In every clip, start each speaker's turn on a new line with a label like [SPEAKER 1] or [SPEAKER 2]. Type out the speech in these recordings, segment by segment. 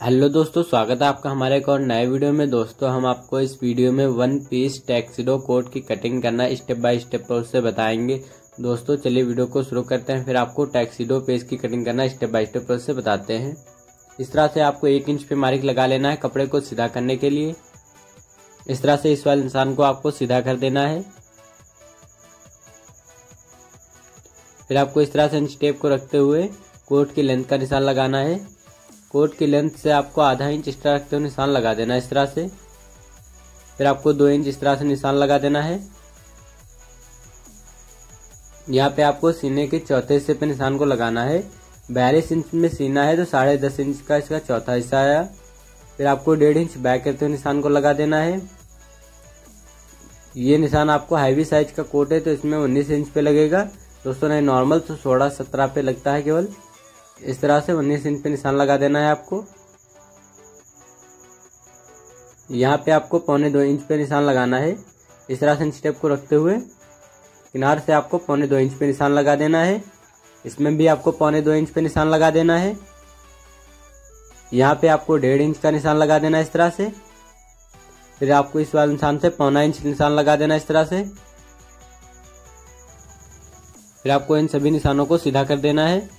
[SPEAKER 1] Hello दोस्तों, स्वागत है आपका हमारे एक और नए वीडियो में। दोस्तों, हम आपको इस वीडियो में वन पीस टैक्सीडो कोट की कटिंग करना स्टेप बाय स्टेप से बताएँगे। दोस्तों, चलिए वीडियो को शुरू करते हैं, फिर आपको टैक्सीडो पेज की कटिंग करना स्टेप बाय स्टेप से बताते हैं। इस तरह से आपको एक इंच पे मारिक लगा लेना है कपड़े को सीधा करने के लिए। इस तरह से इस वाले इंसान को आपको सीधा कर देना है। फिर आपको इस तरह से स्टेप को रखते हुए कोट की लेंथ का निशान लगाना है। कोट की लेंथ से आपको आधा इंच इस तरह रखते हुए निशान लगा देना इस तरह से। फिर आपको दो इंच इस तरह से निशान लगा देना है। यहाँ पे आपको सीने के चौथे हिस्से पे निशान को लगाना है। बयालीस इंच में सीना है तो साढ़े दस इंच का इसका चौथा हिस्सा आया फिर आपको डेढ़ इंच बैक करते हुए निशान को लगा देना है। ये निशान आपको हैवी साइज़ का कोट है तो इसमें उन्नीस इंच पे लगेगा। दोस्तों, नहीं, नॉर्मल तो सोलह सत्रह पे लगता है केवल। इस तरह से उन्नीस इंच पे निशान लगा देना है आपको। यहाँ पे आपको पौने दो इंच पे निशान लगाना है। इस तरह से स्टेप को रखते हुए किनार से आपको पौने दो इंच पे निशान लगा देना है। इसमें भी आपको पौने दो इंच पे निशान लगा देना है। यहाँ पे आपको डेढ़ इंच का निशान लगा देना इस तरह से। फिर आपको इस वाले निशान से पौना इंच निशान लगा देना इस तरह से। फिर आपको इन सभी निशानों को सीधा कर देना है।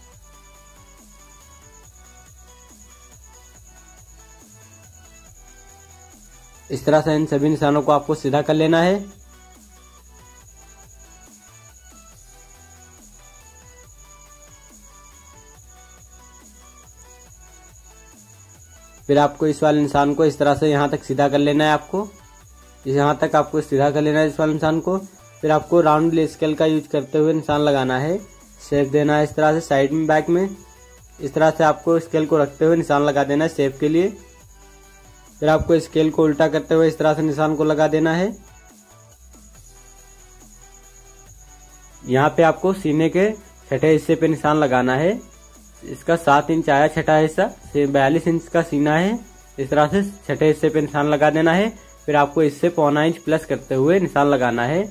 [SPEAKER 1] इस तरह से इन सभी निशानों को आपको सीधा कर लेना है। फिर आपको इस वाले निशान को इस तरह से यहाँ तक सीधा कर लेना है आपको। यहाँ तक आपको सीधा कर लेना है इस वाले निशान को। फिर आपको राउंड स्केल का यूज़ करते हुए निशान लगाना है। शेप देना है इस तरह से साइड में बैक में। इस तरह से आपको स्केल को रखते हुए निशान लगा देना है शेप के लिए। फिर आपको स्केल को उल्टा करते हुए इस तरह से निशान को लगा देना है। यहाँ पे आपको सीने के छठे हिस्से पे निशान लगाना है। इसका सात इंच आया छठा हिस्सा बयालीस इंच का सीना है। इस तरह से छठे हिस्से पे निशान लगा देना है। फिर आपको इससे पौना इंच प्लस करते हुए निशान लगाना है।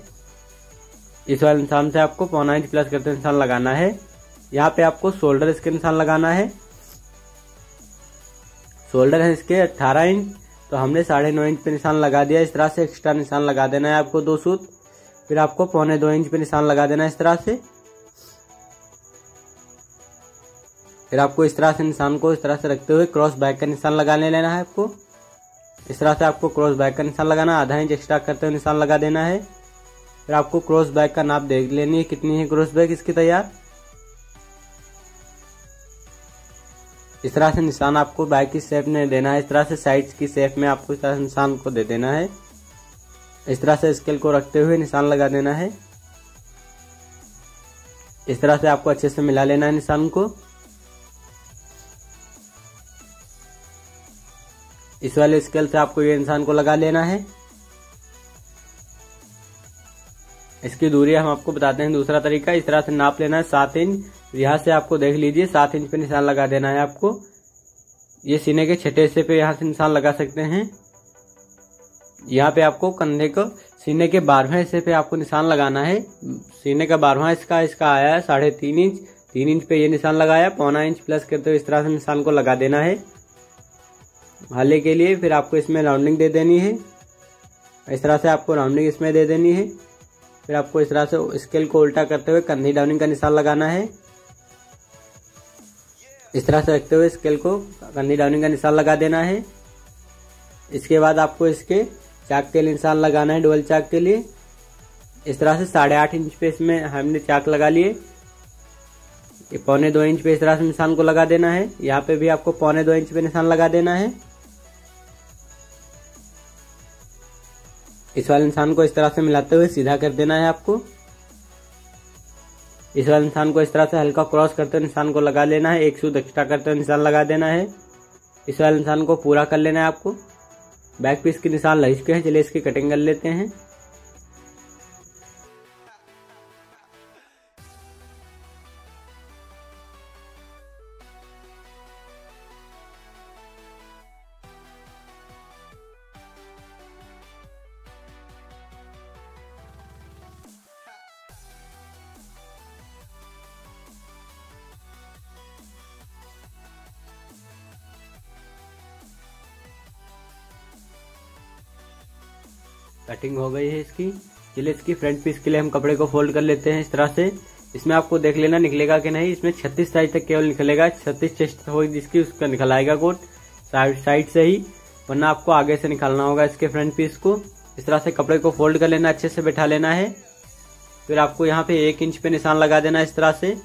[SPEAKER 1] इस वाले निशान से आपको पौना इंच प्लस करते हुए निशान लगाना है। यहाँ पे आपको शोल्डर इसके निशान लगाना है। शोल्डर है इसके 18 इंच तो हमने साढ़े नौ इंच पे निशान लगा दिया, इस तरह से एक्स्ट्रा निशान लगा देना है आपको दो सूत। फिर आपको पौने दो इंच पे निशान लगा देना है इस तरह से। फिर आपको इस तरह से निशान को इस तरह से रखते हुए क्रॉस बैक का निशान लगाने लेना है आपको। इस तरह से आपको क्रॉस बैक का निशान लगाना, आधा इंच एक्स्ट्रा करते हुए निशान लगा देना है। फिर आपको क्रॉस बैक का नाप देख लेनी है कितनी है क्रॉस बैक इसकी तैयार। इस तरह से निशान आपको बाइक की शेप में देना है, इस तरह से साइड की शेप में आपको इस तरह से निशान को दे देना है। इस तरह से स्केल को रखते हुए निशान लगा देना है। इस तरह से आपको अच्छे से मिला लेना है निशान को। इस वाले स्केल से आपको ये निशान को लगा लेना है। इसकी दूरी हम आपको बताते हैं, दूसरा तरीका, इस तरह से नाप लेना है सात इंच यहाँ से आपको देख लीजिए, सात इंच पे निशान लगा देना है आपको। ये सीने के छठे हिस्से पे यहाँ से निशान लगा सकते हैं। यहाँ पे आपको कंधे को, सीने के बारहवें हिस्से पे आपको निशान लगाना है। सीने का बारहवा इसका इसका आया है साढ़े तीन इंच। तीन इंच पे ये निशान लगाया, पौना इंच प्लस करते हुए इस तरह से निशान को लगा देना है। भाले के लिए फिर आपको इसमें राउंडिंग दे देनी है। इस तरह से आपको राउंडिंग इसमें दे देनी है। फिर आपको इस तरह से स्केल को उल्टा करते हुए कंधी डाउनिंग का निशान लगाना है। इस तरह से रखते हुए स्केल को कंधी डाउनिंग का निशान लगा देना है। इसके बाद आपको इसके चाक के लिए निशान लगाना है डोल चाक के लिए। इस तरह से साढ़े आठ इंच पे इसमें हमने चाक लगा लिए। पौने दो इंच पे इस तरह से निशान को लगा देना है। यहाँ पे भी आपको पौने दो इंच पे निशान लगा देना है। इस वाले निशान को इस तरह से मिलाते हुए सीधा कर देना है आपको। इस वाले इंसान को इस तरह से हल्का क्रॉस करते हुए निशान को लगा लेना है, एक सूद एक्स्ट्रा करते हुए निशान लगा देना है। इस वाले इंसान को पूरा कर लेना है आपको। बैक पीस के निशान लग के हैं, चलिए इसकी कटिंग कर लेते हैं। कटिंग हो गई है इसकी। चलिए इसकी फ्रंट पीस के लिए हम कपड़े को फोल्ड कर लेते हैं इस तरह से। इसमें आपको देख लेना निकलेगा कि नहीं, इसमें छत्तीस साइज़ तक केवल निकलेगा। छत्तीस चेस्ट होगी जिसकी, उसका निकल आएगा कोट। साइड साइड से ही। वरना आपको आगे से निकालना होगा इसके फ्रंट पीस को। इस तरह से कपड़े को फोल्ड कर लेना, अच्छे से बैठा लेना है। फिर आपको यहाँ पे एक इंच पे निशान लगा देना इस तरह से।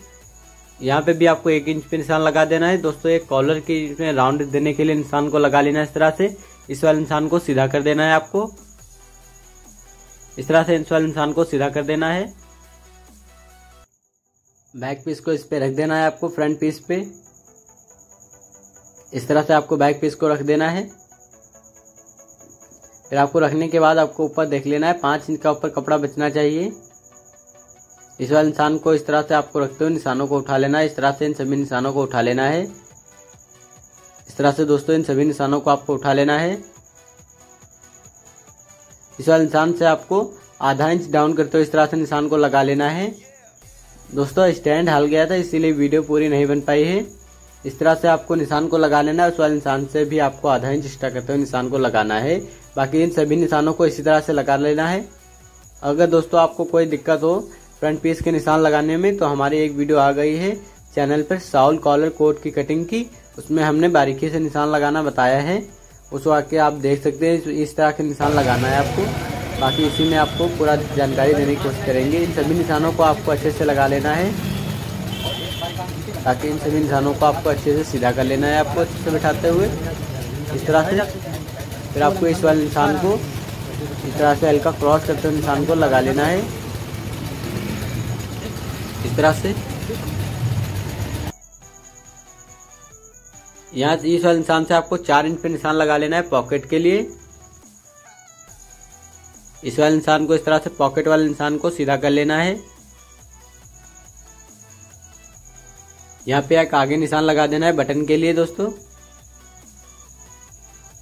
[SPEAKER 1] यहाँ पे भी आपको एक इंच पे निशान लगा देना है। दोस्तों, एक कॉलर की राउंड देने के लिए निशान को लगा लेना इस तरह से। इस वाले निशान को सीधा कर देना है आपको। इस तरह से इस वाले निशान को सीधा कर देना है। बैक पीस को इस पे रख देना है आपको, फ्रंट पीस पे। इस तरह से आपको बैक पीस को रख देना है। फिर आपको रखने के बाद आपको ऊपर देख लेना है, पाँच इंच का ऊपर कपड़ा बचना चाहिए। इस वाले निशान को इस तरह से आपको रखते हुए निशानों को उठा लेना है, इस तरह से इन सभी निशानों को उठा लेना है। इस तरह से दोस्तों, इन सभी निशानों को आपको उठा लेना है। इस वाले निशान से आपको आधा इंच डाउन करते हुए इस तरह से निशान को लगा लेना है। दोस्तों स्टैंड हल गया था, इसीलिए वीडियो पूरी नहीं बन पाई है। इस तरह से आपको निशान को लगा लेना है, उस वाले निशान से भी आपको आधा इंच एक्स्ट्रा करते हुए निशान को लगाना है। बाकी इन सभी निशानों को इसी तरह से लगा लेना है। अगर दोस्तों आपको कोई दिक्कत हो फ्रंट पीस के निशान लगाने में तो हमारी एक वीडियो आ गई है चैनल पर साउल कॉलर कोट की कटिंग की। उसमें हमने बारीकी से निशान लगाना बताया है। उस वाक्य आप देख सकते हैं। इस तरह के निशान लगाना है आपको। बाकी इसी में आपको पूरा जानकारी देने की कोशिश करेंगे। इन सभी निशानों को आपको अच्छे से लगा लेना है। ताकि इन सभी निशानों को आपको अच्छे से सीधा कर लेना है आपको अच्छे से बैठाते हुए। इस तरह से। फिर आपको इस वाले निशान को, इस तरह से हल्का क्रॉस करते हुए निशान को लगा लेना है। इस तरह से। यहाँ इस वाले निशान से आपको चार इंच पे निशान लगा लेना है पॉकेट के लिए। इस वाले निशान को इस तरह से पॉकेट वाले निशान को सीधा कर लेना है। यहाँ पे एक आगे निशान लगा देना है बटन के लिए दोस्तों।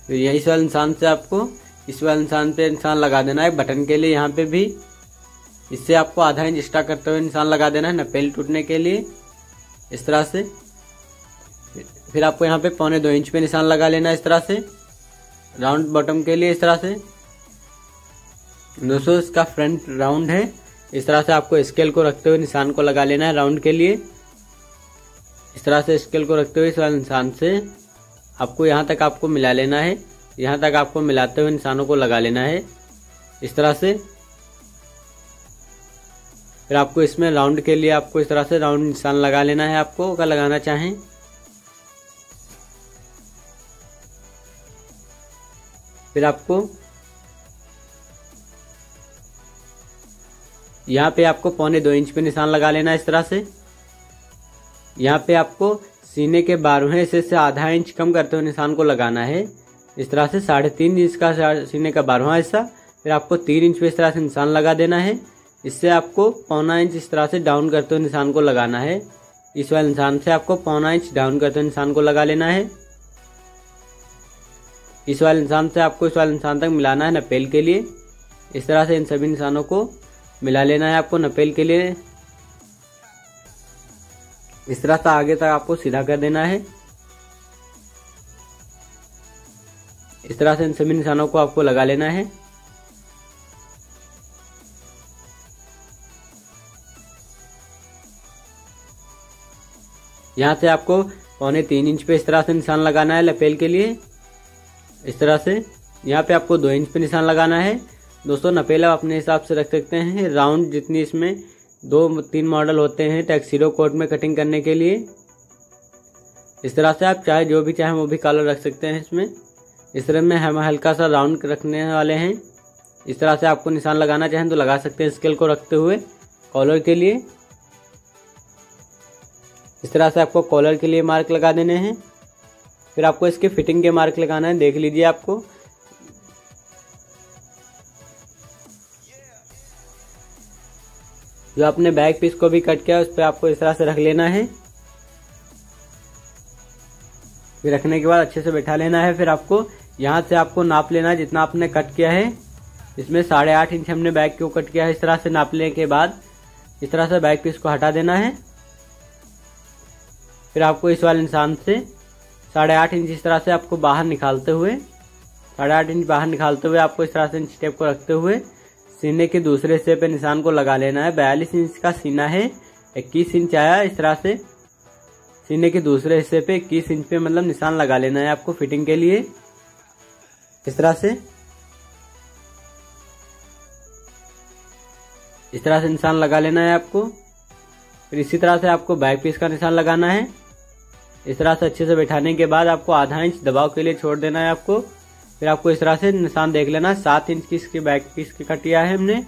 [SPEAKER 1] तो यही इस वाले निशान से आपको, इस वाले निशान पे निशान लगा देना है बटन के लिए यहाँ पे भी। इससे आपको आधा इंच एक्स्ट्रा करते हुए निशान लगा देना है नपेल टूटने के लिए। इस तरह से। फिर आपको यहाँ पे पौने दो इंच पे निशान लगा लेना इस तरह से। राउंड बॉटम के लिए इस तरह से। दोस्तों, इसका फ्रंट राउंड है। इस तरह से आपको स्केल को रखते हुए निशान को लगा लेना है राउंड के लिए। इस तरह से स्केल को रखते हुए इस वाले निशान से आपको यहाँ तक आपको मिला लेना है। यहाँ तक आपको मिलाते हुए निशानों को लगा लेना है। इस तरह से। फिर आपको इसमें राउंड के लिए आपको इस तरह से राउंड निशान लगा लेना है आपको, अगर लगाना चाहें। फिर आपको यहाँ पे आपको पौने दो इंच पे निशान लगा लेना इस तरह से। यहाँ पे आपको सीने के बारहवें हिस्से से आधा इंच कम करते हुए निशान को लगाना है। इस तरह से साढ़े तीन इंच का सीने का बारहवा हिस्सा, फिर आपको तीन इंच पे इस तरह से निशान लगा देना है। इससे आपको पौना इंच इस तरह से डाउन करते हुए निशान को लगाना है। इस वाले निशान से आपको पौना इंच डाउन करते हुए निशान को लगा लेना है। इस वाले निशान से आपको इस वाले निशान तक मिलाना है नपेल के लिए। इस तरह से इन सभी निशानों को मिला लेना है आपको नपेल के लिए। इस तरह से आगे तक आपको सीधा कर देना है। इस तरह से इन सभी निशानों को आपको लगा लेना है। यहाँ से आपको पौने तीन इंच पे इस तरह से निशान लगाना है लपेल के लिए। इस तरह से यहाँ पे आपको दो इंच पे निशान लगाना है। दोस्तों, नपेला अपने हिसाब से रख सकते हैं। राउंड जितनी इसमें दो, तीन मॉडल होते हैं टैक्सीडो कोट में कटिंग करने के लिए। इस तरह से आप चाहे जो भी, चाहें वो भी कलर रख सकते हैं इसमें। इस तरह में हम हल्का सा राउंड रखने वाले हैं। इस तरह से आपको निशान लगाना चाहें तो लगा सकते हैं स्केल को रखते हुए कॉलर के लिए। इस तरह से आपको कॉलर के लिए मार्क लगा देने हैं। फिर आपको इसके फिटिंग के मार्क लगाना है, देख लीजिए आपको। जो आपने बैक पीस को भी कट किया, उस पर आपको इस तरह से रख लेना है। फिर रखने के बाद अच्छे से बैठा लेना है फिर आपको। यहाँ से आपको नाप लेना है जितना आपने कट किया है। इसमें साढ़े आठ इंच हमने बैक को कट किया है, इस तरह से नाप लेने के बाद। इस तरह से बैक पीस को हटा देना है। फिर आपको इस वाले इंसान से साढ़े आठ इंच इस तरह से आपको बाहर निकालते हुए, साढ़े आठ इंच बाहर निकालते हुए आपको इस तरह से इंच टेप को रखते हुए सीने के दूसरे हिस्से पे निशान को लगा लेना है। बयालीस इंच का सीना है, इक्कीस इंच आया इस तरह से। सीने के दूसरे हिस्से पे इक्कीस इंच पे मतलब निशान लगा लेना है आपको फिटिंग के लिए। इस तरह से। इस तरह से निशान लगा लेना है आपको। फिर इसी तरह से आपको बैक पीस का निशान लगाना है। इस तरह से अच्छे से बैठाने के बाद आपको आधा इंच दबाव के लिए छोड़ देना है आपको। फिर आपको इस तरह से निशान देख लेना, सात इंच की इसकी बैक पीस की कटिया है हमने।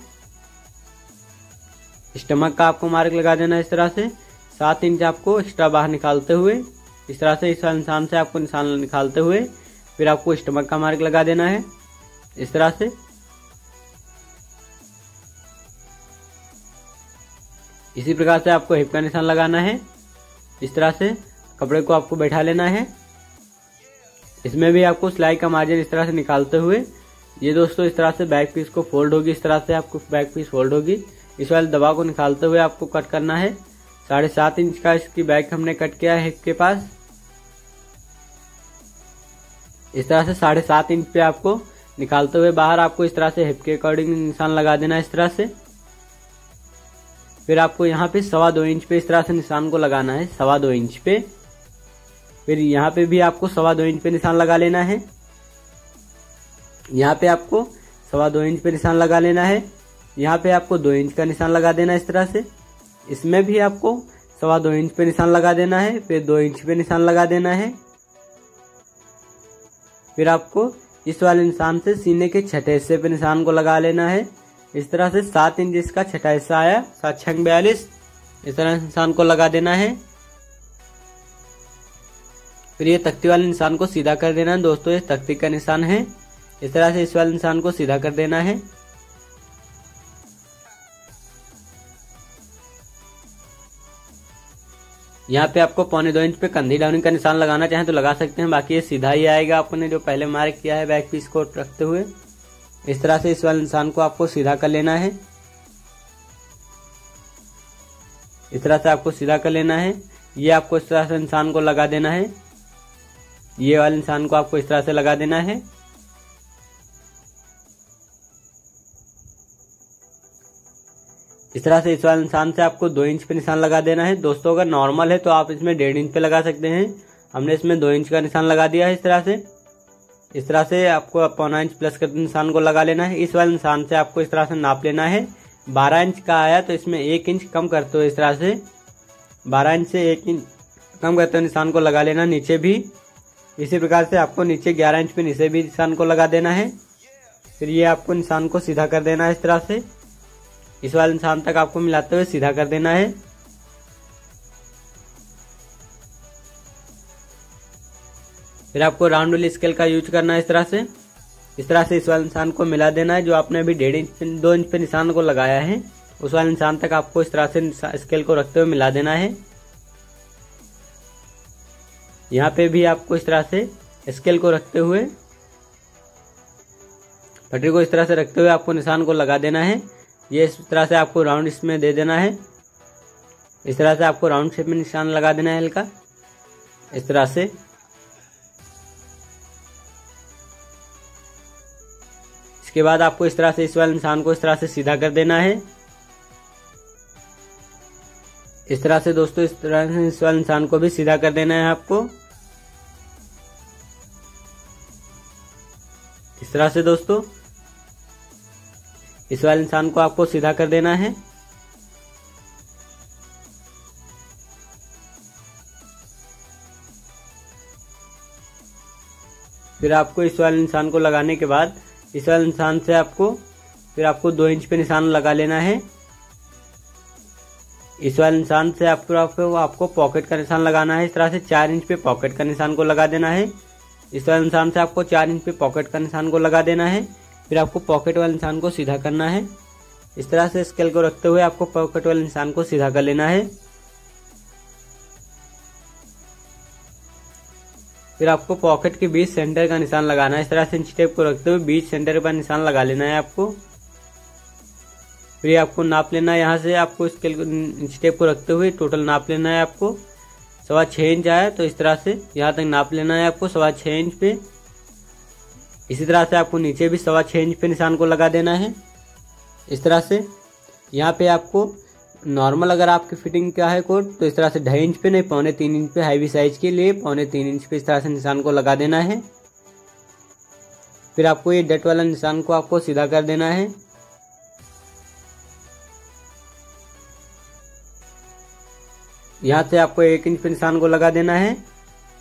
[SPEAKER 1] स्टमक का आपको मार्क लगा देना इस तरह से। सात इंच आपको एक्स्ट्रा बाहर निकालते हुए, इस तरह से इस निशान से आपको निशान निकालते हुए, फिर आपको स्टमक का मार्क लगा देना है, इस तरह से। इसी प्रकार से आपको हिप का निशान लगाना है, इस तरह से। कपड़े को आपको बैठा लेना है। इसमें भी आपको सिलाई का मार्जिन इस तरह से निकालते हुए, ये दोस्तों इस तरह से बैक पीस को फोल्ड होगी, इस तरह से आपको बैक पीस फोल्ड होगी। इस वाले दबाव को निकालते हुए आपको कट करना है। साढ़े सात इंच का इसकी बैक हमने कट किया है हिप के पास। इस तरह से साढ़े सात इंच पे आपको निकालते हुए बाहर आपको इस तरह से हिप के अकॉर्डिंग निशान लगा देना इस तरह से। फिर आपको यहाँ पे सवा दो इंच पे इस तरह से निशान को लगाना है, सवा दो इंच पे। फिर यहाँ पे भी आपको सवा दो इंच पे निशान लगा लेना है। यहाँ पे आपको सवा दो इंच पे निशान लगा लेना है। यहाँ पे आपको दो इंच का निशान लगा देना इस तरह से। इसमें भी आपको सवा दो इंच पे निशान लगा देना है, फिर दो इंच पे निशान लगा देना है। फिर आपको इस वाले निशान से सीने के छठे हिस्से पे निशान को लगा लेना है। इस तरह से सात इंच इसका छठा हिस्सा आया, सात छंग बयालीस, इस तरह निशान को लगा देना है। फिर ये तख्ती वाले निशान को सीधा कर देना है दोस्तों, ये तख्ती का निशान है। इस तरह से इस वाले निशान को सीधा कर देना है। यहाँ पे आपको पौने दो इंच पे कंधी डाउनिंग का निशान लगाना चाहें तो लगा सकते हैं। बाकी ये सीधा ही आएगा आपने जो पहले मार्क किया है बैक पीस को रखते हुए। इस तरह से इस वाले निशान को आपको सीधा कर लेना है। इस तरह से आपको सीधा कर लेना है। ये आपको इस तरह से निशान को लगा देना है। ये वाले निशान को आपको इस तरह से लगा देना है। इस तरह से इस वाले निशान से आपको दो इंच पे निशान लगा देना है। दोस्तों, अगर नॉर्मल है तो आप इसमें डेढ़ इंच पे लगा सकते हैं। हमने इसमें दो इंच का निशान लगा दिया है इस तरह से। इस तरह से आपको पौना इंच प्लस कर निशान को लगा लेना है। इस वाले निशान से आपको इस तरह से नाप लेना है। बारह इंच का आया तो इसमें एक इंच कम करते हो इस तरह से। बारह इंच से एक इंच कम करते हुए निशान को लगा लेना नीचे भी। इसी प्रकार से आपको नीचे ग्यारह इंच पे नीचे भी निशान को लगा देना है। फिर ये आपको निशान को सीधा कर देना है इस तरह से। इस वाले निशान तक आपको मिलाते हुए सीधा कर देना है। फिर आपको राउंड वाली स्केल का यूज़ करना है इस तरह से। इस तरह से इस वाले निशान को मिला देना है जो आपने अभी डेढ़ इंच दो इंच पे निशान को लगाया है। उस वाले निशान तक आपको इस तरह से स्केल को रखते हुए मिला देना है। यहाँ पे भी आपको इस तरह से स्केल को रखते हुए, पटरी को इस तरह से रखते हुए आपको निशान को लगा देना है। ये इस तरह से आपको राउंड इसमें दे देना है। इस तरह से आपको राउंड शेप में निशान लगा देना है हल्का। इस तरह से। इसके बाद आपको इस तरह से इस वाले निशान को इस तरह से सीधा कर देना है। इस तरह से दोस्तों, इस तरह से इस वाले निशान को भी सीधा कर देना है आपको। तरह से दोस्तों, इस वाले इंसान को आपको सीधा कर देना है। फिर आपको इस वाले निशान को लगाने के बाद, इस वाले निशान से आपको, फिर आपको दो इंच पे निशान लगा लेना है। इस वाले निशान से आपको आपको आपको पॉकेट का निशान लगाना है। इस तरह से चार इंच पे पॉकेट का निशान को लगा देना है। इस वाले निशान से आपको चार इंच पे पॉकेट का निशान को लगा देना है, फिर आपको पॉकेट वाले निशान को सीधा करना है। इस तरह से स्केल को रखते हुए आपको पॉकेट वाले निशान को सीधा कर लेना है। फिर आपको पॉकेट के बीच सेंटर का निशान लगाना है। इस तरह से इंच टेप को रखते हुए बीच सेंटर का निशान लगा लेना है आपको। फिर आपको नाप लेना है। यहाँ से आपको स्केल को, इंच टेप को रखते हुए टोटल नाप लेना है आपको। सवा छः इंच आया तो इस तरह से यहाँ तक नाप लेना है आपको, सवा छः इंच पे। इसी तरह से आपको नीचे भी सवा छः इंच पे निशान को लगा देना है। इस तरह से यहाँ पे आपको नॉर्मल अगर आपकी फिटिंग का है कोट तो इस तरह से ढाई इंच पे नहीं, पौने तीन इंच पे, हैवी साइज़ के लिए पौने तीन इंच पे इस तरह से निशान को लगा देना है। फिर आपको ये डट वाला निशान को आपको सीधा कर देना है। यहाँ से आपको एक इंच पे निशान को लगा देना है।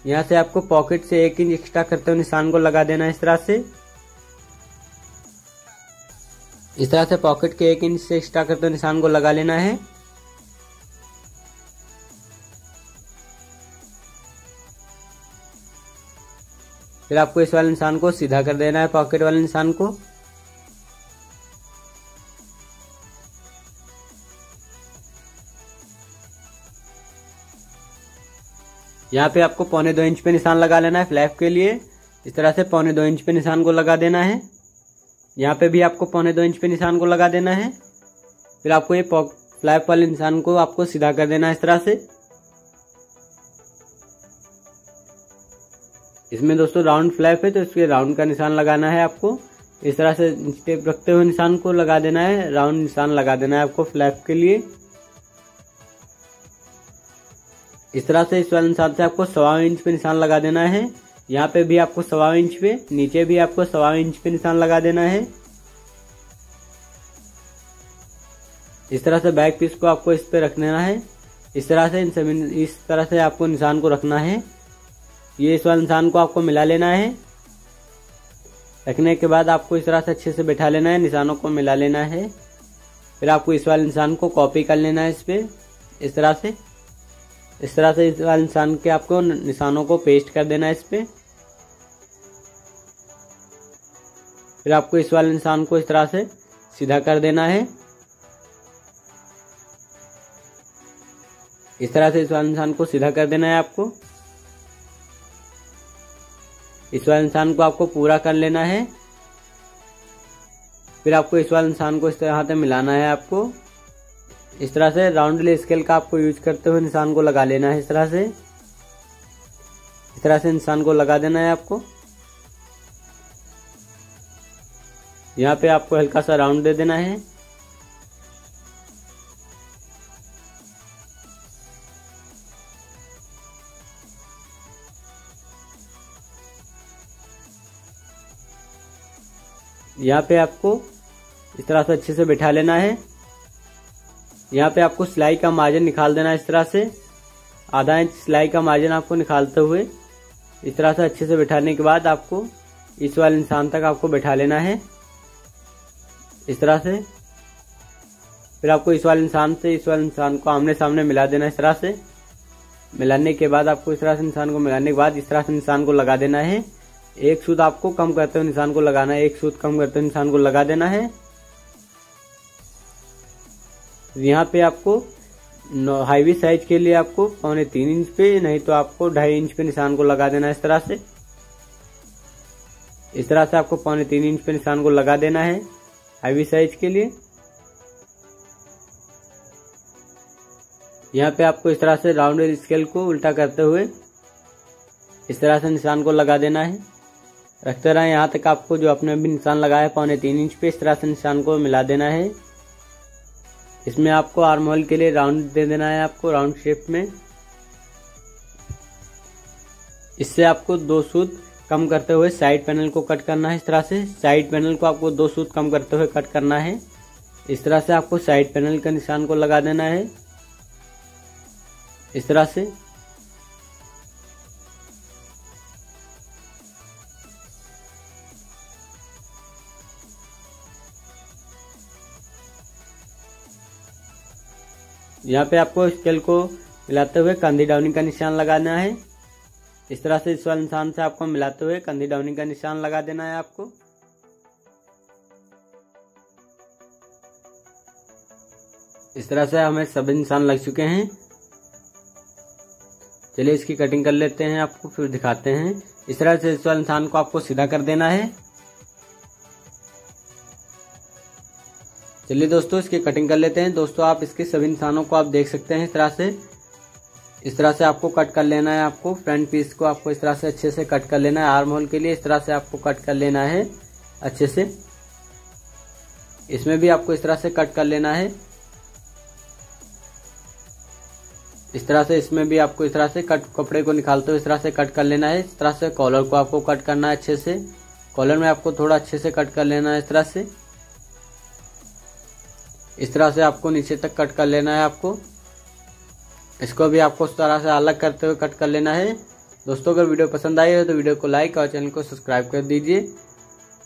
[SPEAKER 1] यहाँ से आपको पॉकेट से एक इंच एक्स्ट्रा करते हुए निशान को लगा देना है इस तरह से। इस तरह से पॉकेट के एक इंच से एक्स्ट्रा करते हुए निशान को लगा लेना है। फिर आपको इस वाले निशान को सीधा कर देना है, पॉकेट वाले निशान को। यहाँ पे आपको पौने दो इंच पे निशान लगा लेना है फ्लैप के लिए। इस तरह से पौने दो इंच पे निशान को लगा देना है। यहाँ पे भी आपको पौने दो इंच पे निशान को लगा देना है। फिर आपको ये फ्लैप वाले निशान को आपको सीधा कर देना है इस तरह से। इसमें दोस्तों राउंड फ्लैप है तो इसके राउंड का निशान लगाना है आपको। इस तरह से स्टेप रखते हुए निशान को लगा देना है। राउंड निशान लगा देना है आपको फ्लैप के लिए। इस तरह से इस वाले निशान से आपको सवा इंच पे निशान लगा देना है। यहाँ पे भी आपको सवा इंच पे, नीचे भी आपको सवा इंच पे निशान लगा देना है। इस तरह से बैक पीस को आपको इस पे रख देना है। इस तरह से इन इस तरह से आपको निशान को रखना है। ये इस वाले निशान को आपको मिला लेना है। रखने के बाद आपको इस तरह से अच्छे से बैठा लेना है, निशानों को मिला लेना है। फिर आपको इस वाले निशान को कॉपी कर लेना है इस पे। इस तरह से इस तरह से इस वाले निशान के आपको निशानों को पेस्ट कर देना है इस पे। फिर आपको इस वाले निशान को इस तरह से सीधा कर देना है। इस तरह से इस वाले निशान को सीधा कर देना है आपको। इस वाले निशान को आपको पूरा कर लेना है। फिर आपको इस वाले निशान को इस तरह से मिलाना है आपको। इस तरह से राउंड स्केल का आपको यूज़ करते हुए निशान को लगा लेना है इस तरह से। इस तरह से निशान को लगा देना है आपको। यहाँ पे आपको हल्का सा राउंड दे देना है। यहाँ पे आपको इस तरह से अच्छे से बैठा लेना है। यहाँ पे आपको सिलाई का मार्जिन निकाल देना इस तरह से। आधा इंच सिलाई का मार्जिन आपको निकालते हुए इस तरह से अच्छे से बैठाने के बाद आपको इस वाले इंसान तक आपको बैठा लेना है। इस तरह से। फिर आपको इस वाले इंसान से इस वाले इंसान को आमने सामने मिला देना इस तरह से। मिलाने के बाद आपको इस तरह से इंसान को मिलाने के बाद इस तरह से इंसान को लगा देना है। एक सूद आपको कम करते हुए इंसान को लगाना है, एक सूद कम करते हुए इंसान को लगा देना है। यहाँ पे आपको हाईवी साइज़ के लिए आपको पौने तीन इंच पे, नहीं तो आपको ढाई इंच पे निशान को लगा देना इस तरह से। इस तरह से आपको पौने तीन इंच पे निशान को लगा देना है हाईवी साइज़ के लिए। यहाँ पे आपको इस तरह से राउंड स्केल को उल्टा करते हुए इस तरह से निशान को लगा देना है। रखते रहे, यहाँ तक आपको जो अपने भी निशान लगाया है, पौने तीन इंच पे इस तरह से निशान को मिला देना है। इसमें आपको आर्म होल के लिए राउंड दे देना है आपको राउंड शेप में। इससे आपको दो सूत कम करते हुए साइड पैनल को कट करना है। इस तरह से साइड पैनल को आपको दो सूत कम करते हुए कट करना है। इस तरह से आपको साइड पैनल के निशान को लगा देना है। इस तरह से यहाँ पे आपको स्केल को मिलाते हुए कंधी डाउनिंग का निशान लगाना है। इस तरह से इस वाले निशान से आपको मिलाते हुए कंधी डाउनिंग का निशान लगा देना है आपको। इस तरह से हमें सभी निशान लग चुके हैं। चलिए इसकी कटिंग कर लेते हैं आपको, फिर दिखाते हैं। इस तरह से इस वाले निशान को आपको सीधा कर देना है। चलिए दोस्तों इसकी कटिंग कर लेते हैं दोस्तों आप इसके सभी निशानों को आप देख सकते हैं इस तरह से इस तरह से आपको कट कर लेना है आपको फ्रंट पीस को आपको इस तरह से अच्छे से कट कर लेना है आर्म होल के लिए इस तरह से आपको कट कर लेना है अच्छे से इसमें भी आपको इस तरह से कट कर लेना है इस तरह से इसमें भी आपको इस तरह से कट कपड़े को निकालते हुए इस तरह से कट कर लेना है इस तरह से कॉलर को आपको कट करना है अच्छे से कॉलर में आपको थोड़ा अच्छे से कट कर लेना है इस तरह से इस तरह से आपको नीचे तक कट कर लेना है आपको। इसको भी आपको उस तरह से अलग करते हुए कट कर लेना है। दोस्तों, अगर वीडियो पसंद आई हो तो वीडियो को लाइक और चैनल को सब्सक्राइब कर दीजिए।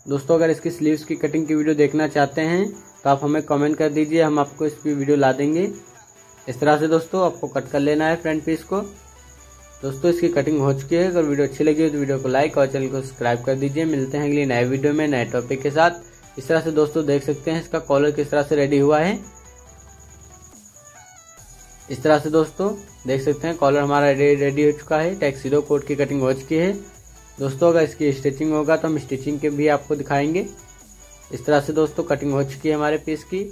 [SPEAKER 1] दोस्तों, अगर इसकी स्लीव्स की कटिंग की वीडियो देखना चाहते हैं तो आप हमें कमेंट कर दीजिए, हम आपको इसकी वीडियो ला देंगे। इस तरह से दोस्तों, आपको कट कर लेना है फ्रंट पीस को। दोस्तों, इसकी कटिंग हो चुकी है। अगर वीडियो अच्छी लगी हो तो वीडियो को लाइक और चैनल को सब्सक्राइब कर दीजिए। मिलते हैं अगली नए वीडियो में, नए टॉपिक के साथ। इस तरह से दोस्तों देख सकते हैं, इसका कॉलर किस तरह से रेडी हुआ है। इस तरह से दोस्तों देख सकते हैं कॉलर हमारा रेडी हो चुका है। टैक्सीडो कोट की कटिंग हो चुकी है। दोस्तों अगर इसकी स्टिचिंग होगा तो हम स्टिचिंग के भी आपको दिखाएँगे। इस तरह से दोस्तों कटिंग हो चुकी है हमारे पीस की।